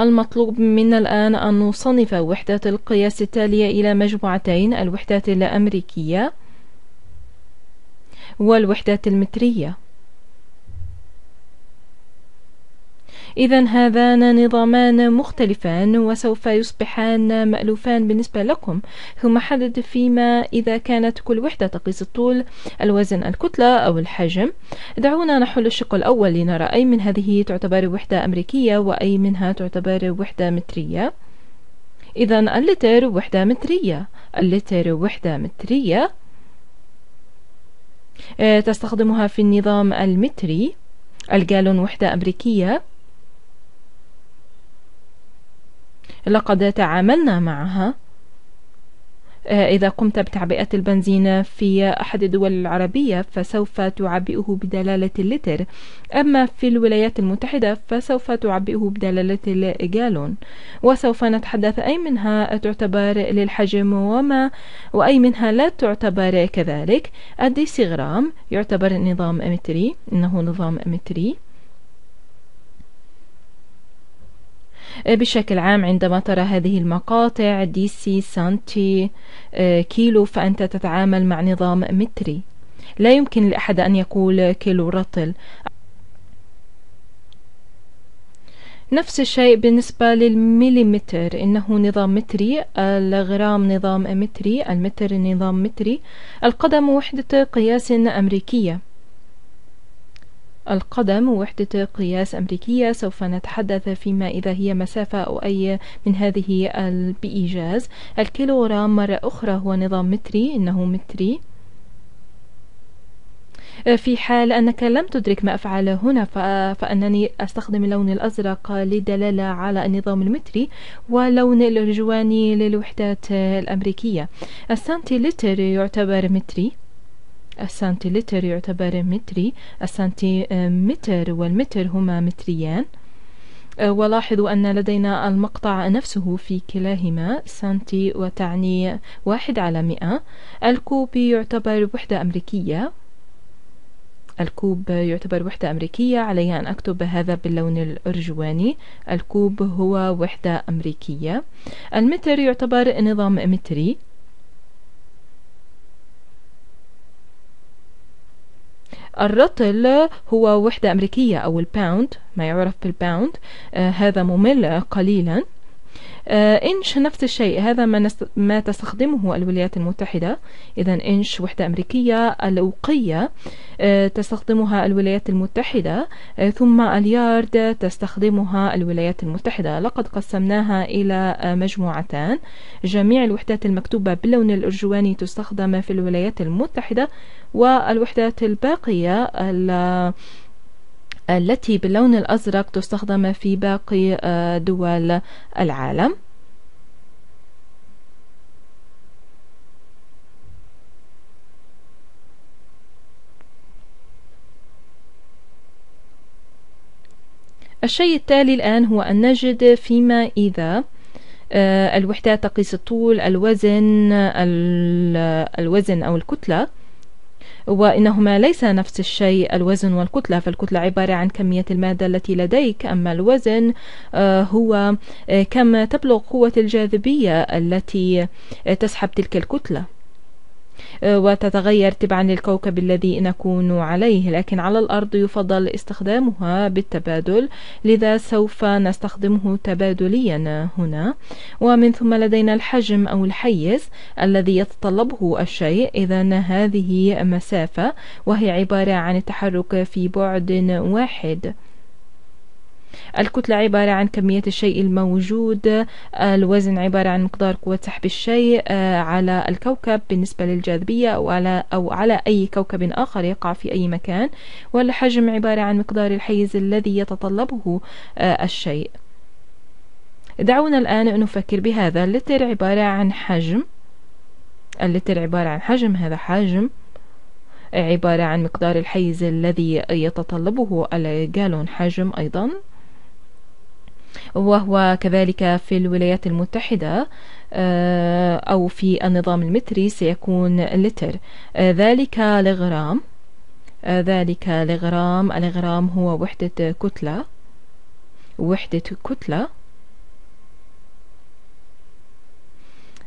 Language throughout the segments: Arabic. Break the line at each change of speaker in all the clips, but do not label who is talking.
المطلوب منا الآن أن نصنف وحدات القياس التالية إلى مجموعتين الوحدات الأمريكية والوحدات المترية. إذا هذان نظامان مختلفان وسوف يصبحان مألوفان بالنسبة لكم. ثم حدد فيما إذا كانت كل وحدة تقيس الطول الوزن الكتلة أو الحجم. دعونا نحل الشق الأول لنرى أي من هذه تعتبر وحدة أمريكية وأي منها تعتبر وحدة مترية. إذا اللتر وحدة مترية. اللتر وحدة مترية. آه، تستخدمها في النظام المتري. الجالون وحدة أمريكية. لقد تعاملنا معها. آه، إذا قمت بتعبئة البنزين في أحد الدول العربية فسوف تعبئه بدلالة اللتر. أما في الولايات المتحدة فسوف تعبئه بدلالة الجالون. وسوف نتحدث أي منها تعتبر للحجم وما وأي منها لا تعتبر كذلك. الديسيغرام يعتبر نظام متري إنه نظام متري بشكل عام عندما ترى هذه المقاطع ديسي سنتي كيلو فأنت تتعامل مع نظام متري. لا يمكن لأحد أن يقول كيلو رطل. نفس الشيء بالنسبة للمليمتر. إنه نظام متري الغرام نظام متري المتر نظام متري. القدم وحدة قياس أمريكية. القدم وحدة قياس أمريكية سوف نتحدث فيما إذا هي مسافة أو أي من هذه بإيجاز الكيلوغرام مرة أخرى هو نظام متري إنه متري. في حال أنك لم تدرك ما أفعل هنا فأنني أستخدم اللون الأزرق للدلالة على النظام المتري ولون الأرجواني للوحدات الأمريكية. السنتيلتر يعتبر متري. السنتيلتر يعتبر متري. السنتيمتر والمتر هما متريان. أه، ولاحظوا أن لدينا المقطع نفسه في كلاهما. سنتي وتعني واحد على مئة. الكوب يعتبر وحدة أمريكية. الكوب يعتبر وحدة أمريكية. علي أن أكتب هذا باللون الأرجواني. الكوب هو وحدة أمريكية. المتر يعتبر نظام متري. الرطل هو وحدة أمريكية أو ال pound ما يعرف بال pound آه هذا ممل قليلا. إنش نفس الشيء هذا ما, نست... ما تستخدمه الولايات المتحدة. إذا إنش وحدة أمريكية الأوقية آه تستخدمها الولايات المتحدة آه ثم اليارد تستخدمها الولايات المتحدة. لقد قسمناها إلى آه مجموعتان. جميع الوحدات المكتوبة باللون الأرجواني تستخدم في الولايات المتحدة والوحدات الباقية التي باللون الأزرق تستخدم في باقي آه، دول العالم. الشيء التالي الآن هو أن نجد فيما إذا آه، الوحدات تقيس الطول الوزن الوزن أو الكتلة. وإنهما ليس نفس الشيء الوزن والكتلة. فالكتلة عبارة عن كمية المادة التي لديك أما الوزن آه، هو آه، كم تبلغ قوة الجاذبية التي آه، تسحب تلك الكتلة. وتتغير تبعا للكوكب الذي نكون عليه. لكن على الأرض يفضل استخدامها بالتبادل لذا سوف نستخدمه تبادليا هنا. ومن ثم لدينا الحجم أو الحيز الذي يتطلبه الشيء. إذا هذه مسافة وهي عبارة عن التحرك في بعد واحد. الكتلة عبارة عن كمية الشيء الموجود الوزن عبارة عن مقدار قوة سحب الشيء آه، على الكوكب بالنسبة للجاذبية أو على, أو على أي كوكب آخر يقع في أي مكان والحجم عبارة عن مقدار الحيز الذي يتطلبه آه، الشيء. دعونا الآن نفكر بهذا. اللتر عبارة عن حجم. اللتر عبارة عن حجم هذا حجم عبارة عن مقدار الحيز الذي يتطلبه الجالون حجم أيضا. وهو كذلك في الولايات المتحدة آه، أو في النظام المتري سيكون لتر. آه، ذلك لغرام آه، ذلك لغرام الغرام هو وحدة كتلة. وحدة كتلة.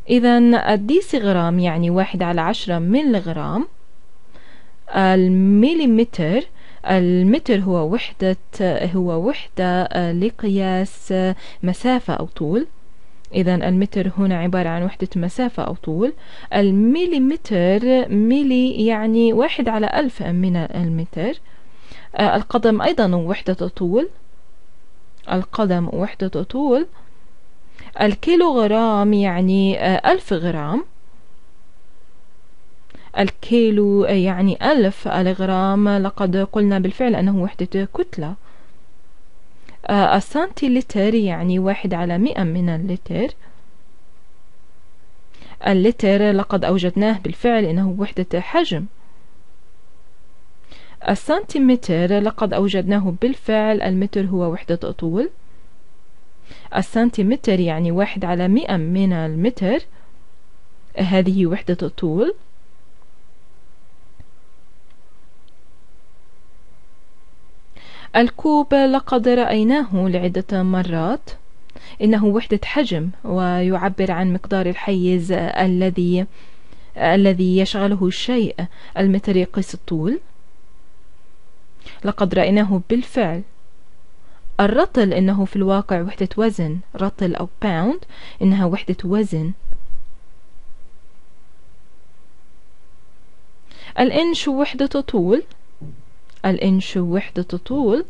إذا الديسغرام يعني واحد على عشرة من الغرام المليمتر المتر هو وحدة هو وحدة لقياس مسافة أو طول. إذا المتر هنا عبارة عن وحدة مسافة أو طول. المليمتر ملي يعني واحد على ألف من المتر. القدم أيضا وحدة طول. القدم وحدة طول. الكيلوغرام يعني ألف غرام. الكيلو يعني ألف الغرام. لقد قلنا بالفعل أنه وحدة كتلة. السنتيلتر يعني واحد على مئة من اللتر. اللتر لقد أوجدناه بالفعل إنه وحدة حجم. السنتيمتر لقد أوجدناه بالفعل المتر هو وحدة طول. السنتيمتر يعني واحد على مئة من المتر. هذه وحدة الطول الكوب لقد رأيناه لعدة مرات. إنه وحدة حجم ويعبر عن مقدار الحيز الذي الذي يشغله الشيء المتر يقيس الطول. لقد رأيناه بالفعل. الرطل إنه في الواقع وحدة وزن. رطل أو باوند إنها وحدة وزن. الإنش وحدة طول. الإنش وحدة طول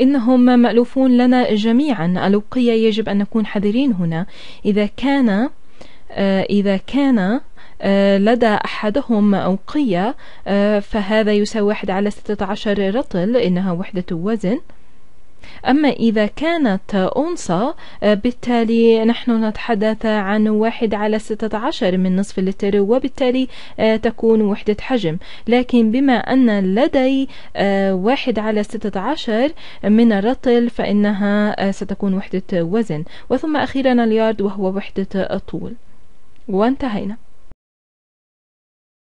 إنهم مألوفون لنا جميعا. الأوقية يجب أن نكون حذرين هنا. إذا كان آه، إذا كان آه، لدى أحدهم أوقية آه، فهذا يساوي واحد على ستة عشر رطل إنها وحدة وزن. أما إذا كانت أنصة آه، بالتالي نحن نتحدث عن واحد على ستة عشر من نصف اللتر وبالتالي آه، تكون وحدة حجم. لكن بما أن لدي آه، واحد على ستة عشر من الرطل فإنها ستكون وحدة وزن. وثم أخيرا اليارد وهو وحدة الطول وانتهينا.